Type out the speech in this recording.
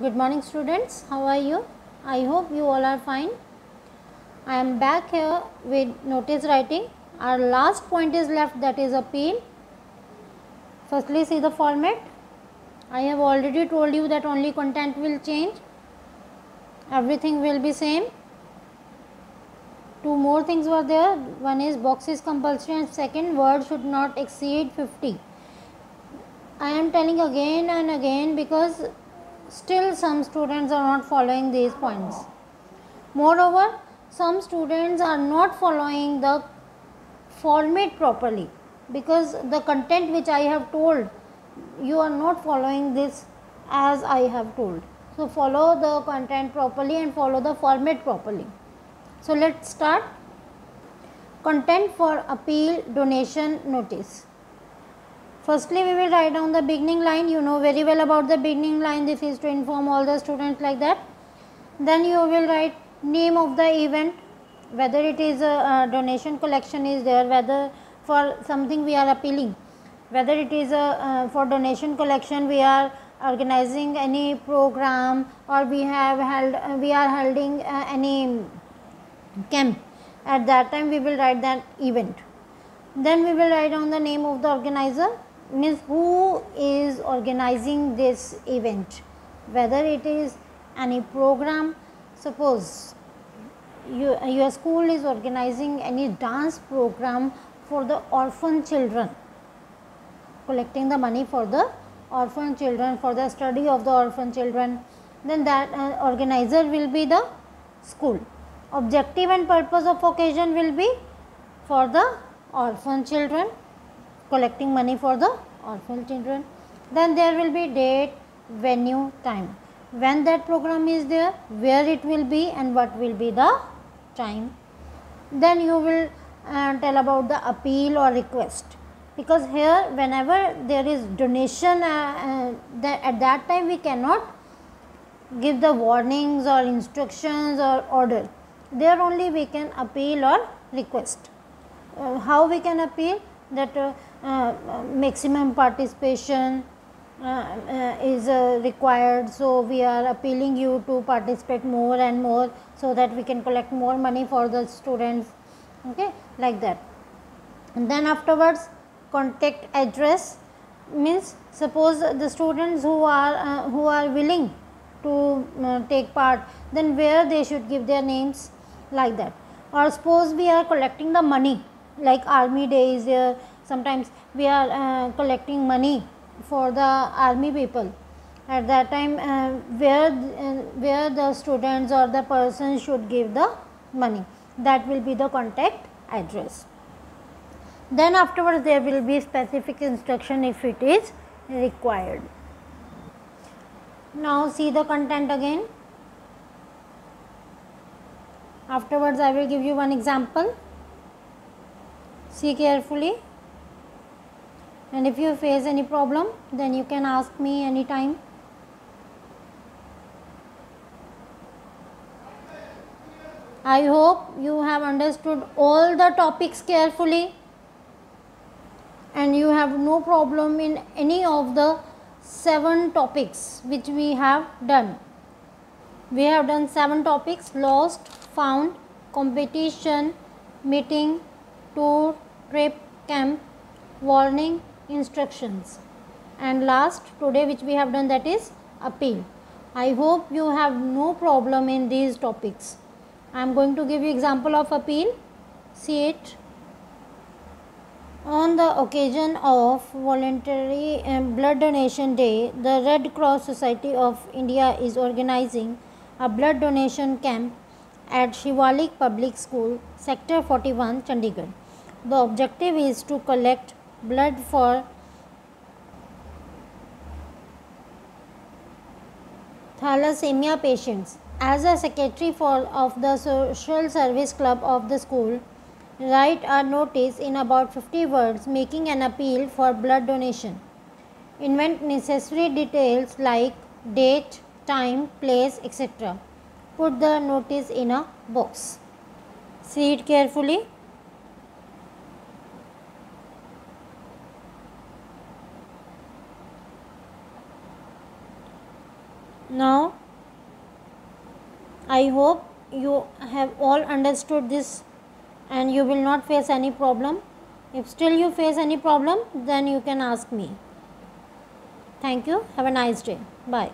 Good morning students, how are you? I hope you all are fine. I am back here with notice writing. Our last point is left that is appeal. Firstly see the format. I have already told you that only content will change. Everything will be same. Two more things were there. One is box is compulsory and second word should not exceed 50. I am telling again and again because still some students are not following these points. Moreover, some students are not following the format properly because the content which I have told you are not following this as I have told. So, follow the content properly and follow the format properly. So, let us start content for appeal donation notice. Firstly, we will write down the beginning line. You know very well about the beginning line. This is to inform all the students like that. Then you will write name of the event, whether it is a, a donation collection is there, whether for something we are appealing, whether it is a uh, for donation collection we are organizing any program or we have held uh, we are holding uh, any camp. At that time we will write that event. Then we will write down the name of the organizer means who is organizing this event whether it is any program suppose you, your school is organizing any dance program for the orphan children collecting the money for the orphan children for the study of the orphan children then that uh, organizer will be the school. Objective and purpose of occasion will be for the orphan children collecting money for the orphan children. Then there will be date, venue, time. When that program is there, where it will be and what will be the time. Then you will uh, tell about the appeal or request because here whenever there is donation uh, uh, at that time we cannot give the warnings or instructions or order there only we can appeal or request uh, how we can appeal that uh, maximum participation uh, uh, is uh, required. So, we are appealing you to participate more and more so that we can collect more money for the students. Okay, like that. And then afterwards contact address. Means suppose the students who are who are willing to take part then where they should give their names? Like that. Or suppose we are collecting the money like army day is there sometimes we are uh, collecting money for the army people. At that time uh, where uh, where the students or the person should give the money. That will be the contact address. Then afterwards there will be specific instruction if it is required. Now see the content again. Afterwards i will give you one example. See carefully and if you face any problem then you can ask me anytime. I hope you have understood all the topics carefully and you have no problem in any of the seven topics which we have done. We have done seven topics lost, found, competition, meeting, tour, trip, camp, warning, instructions and last today which we have done that is appeal. I hope you have no problem in these topics. I am going to give you example of appeal. See it. On the occasion of voluntary um, blood donation day, the Red Cross Society of India is organizing a blood donation camp at Shivalik Public School, Sector 41, Chandigarh. The objective is to collect blood for thalassemia patients. As a secretary for, of the social service club of the school, write a notice in about 50 words making an appeal for blood donation. Invent necessary details like date, time, place, etc. Put the notice in a box. See it carefully. Now i hope you have all understood this and you will not face any problem. If still you face any problem then you can ask me. Thank you. Have a nice day. Bye